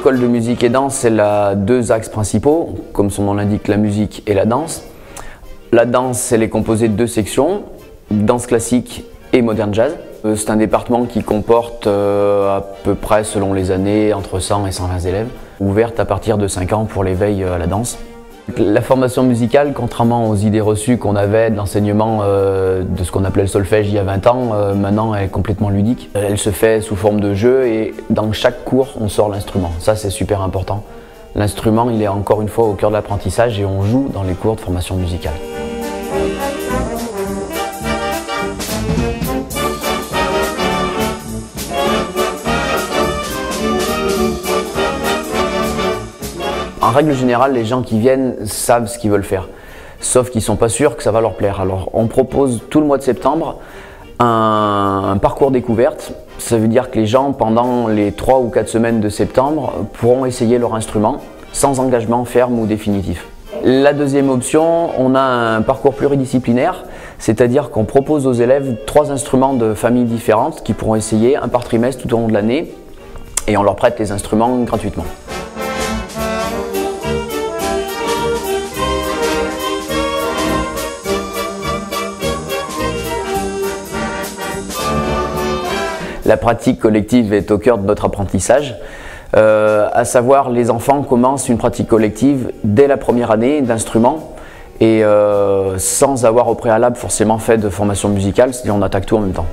L'école de musique et danse, elle a deux axes principaux, comme son nom l'indique, la musique et la danse. La danse, est composée de deux sections, danse classique et modern jazz. Euh, C'est un département qui comporte euh, à peu près, selon les années, entre 100 et 120 élèves, ouverte à partir de 5 ans pour l'éveil euh, à la danse. La formation musicale, contrairement aux idées reçues qu'on avait de l'enseignement euh, de ce qu'on appelait le solfège il y a 20 ans, euh, maintenant elle est complètement ludique. Elle se fait sous forme de jeu et dans chaque cours on sort l'instrument. Ça c'est super important. L'instrument il est encore une fois au cœur de l'apprentissage et on joue dans les cours de formation musicale. En règle générale, les gens qui viennent savent ce qu'ils veulent faire, sauf qu'ils ne sont pas sûrs que ça va leur plaire. Alors on propose tout le mois de septembre un, parcours découverte. Ça veut dire que les gens, pendant les 3 ou 4 semaines de septembre, pourront essayer leur instrument sans engagement ferme ou définitif. La deuxième option, on a un parcours pluridisciplinaire, c'est-à-dire qu'on propose aux élèves trois instruments de familles différentes qui pourront essayer un par trimestre tout au long de l'année et on leur prête les instruments gratuitement. La pratique collective est au cœur de notre apprentissage. Euh, à savoir, les enfants commencent une pratique collective dès la première année d'instrument et euh, sans avoir au préalable forcément fait de formation musicale, c'est-à-dire on attaque tout en même temps.